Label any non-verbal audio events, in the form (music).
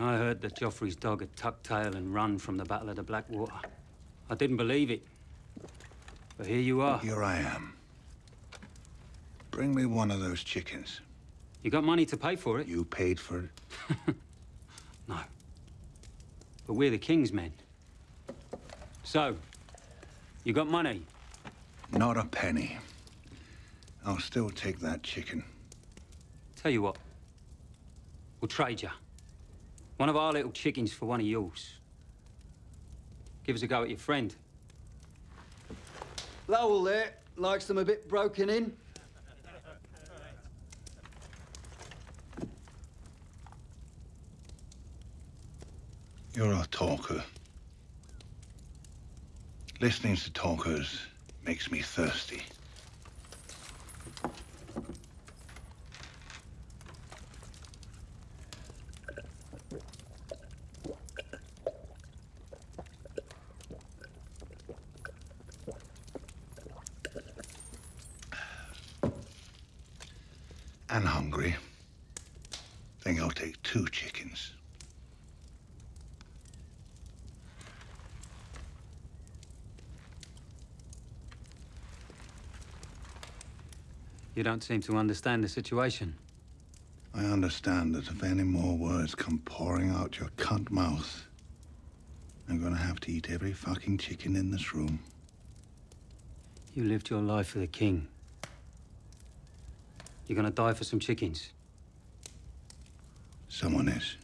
I heard that Joffrey's dog had tucked tail and run from the Battle of the Blackwater. I didn't believe it. But here you are. Here I am. Bring me one of those chickens. You got money to pay for it? You paid for it? (laughs) No. But we're the king's men. So, you got money? Not a penny. I'll still take that chicken. Tell you what. We'll trade you. One of our little chickens for one of yours. Give us a go at your friend. Lowell there likes them a bit broken in. You're a talker. Listening to talkers makes me thirsty. And hungry. Think I'll take two chickens. You don't seem to understand the situation. I understand that if any more words come pouring out your cunt mouth, I'm gonna have to eat every fucking chicken in this room. You lived your life for the king. You're gonna die for some chickens. Someone is.